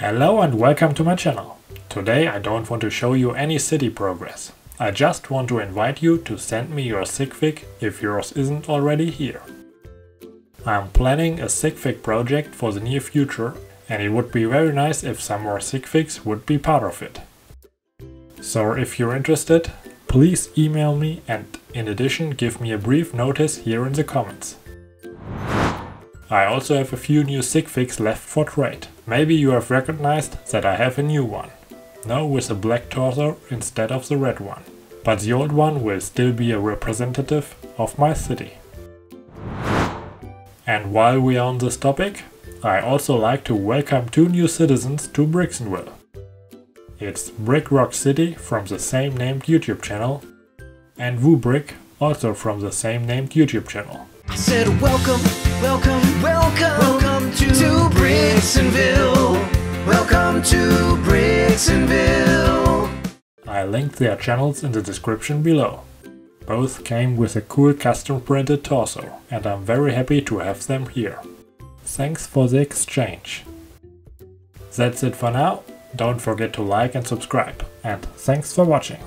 Hello and welcome to my channel. Today I don't want to show you any city progress. I just want to invite you to send me your SIGFIG if yours isn't already here. I'm planning a SIGFIG project for the near future and it would be very nice if some more SIGFIGs would be part of it. So if you're interested, please email me and in addition give me a brief notice here in the comments. I also have a few new SIGFIGs left for trade. Maybe you have recognized that I have a new one. Now with a black torso instead of the red one. But the old one will still be a representative of my city. And while we are on this topic, I also like to welcome two new citizens to Bricksonville. It's Brick Rock City from the same named YouTube channel and Wubrick also from the same named YouTube channel. I said welcome, welcome, Bricksonville. Welcome to Bricksonville. I linked their channels in the description below. Both came with a cool custom printed torso and I'm very happy to have them here. Thanks for the exchange. That's it for now, don't forget to like and subscribe and thanks for watching.